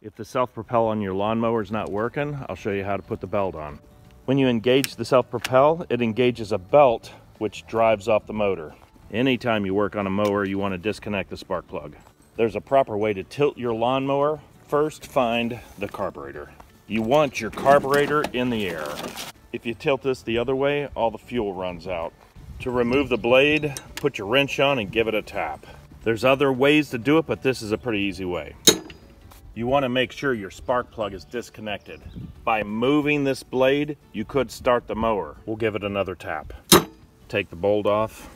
If the self-propel on your lawnmower is not working, I'll show you how to put the belt on. When you engage the self-propel, it engages a belt which drives off the motor. Anytime you work on a mower, you want to disconnect the spark plug. There's a proper way to tilt your lawnmower. First, find the carburetor. You want your carburetor in the air. If you tilt this the other way, all the fuel runs out. To remove the blade, put your wrench on and give it a tap. There's other ways to do it, but this is a pretty easy way. You want to make sure your spark plug is disconnected. By moving this blade, you could start the mower. We'll give it another tap. Take the bolt off,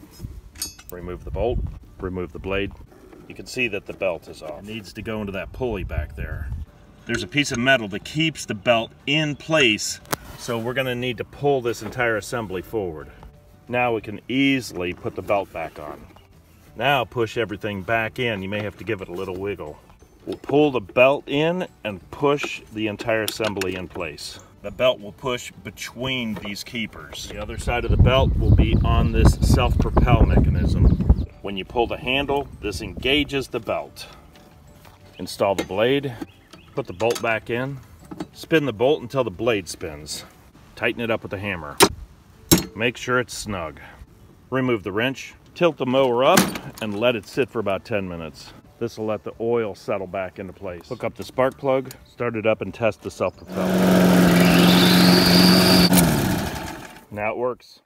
remove the bolt, remove the blade. You can see that the belt is off. It needs to go into that pulley back there. There's a piece of metal that keeps the belt in place, so we're gonna need to pull this entire assembly forward. Now we can easily put the belt back on. Now push everything back in. You may have to give it a little wiggle. We'll pull the belt in and push the entire assembly in place. The belt will push between these keepers. The other side of the belt will be on this self-propel mechanism. When you pull the handle, this engages the belt. Install the blade, put the bolt back in, spin the bolt until the blade spins. Tighten it up with a hammer. Make sure it's snug. Remove the wrench, tilt the mower up, and let it sit for about 10 minutes. This will let the oil settle back into place. Hook up the spark plug, start it up and test the self-propel. Now it works.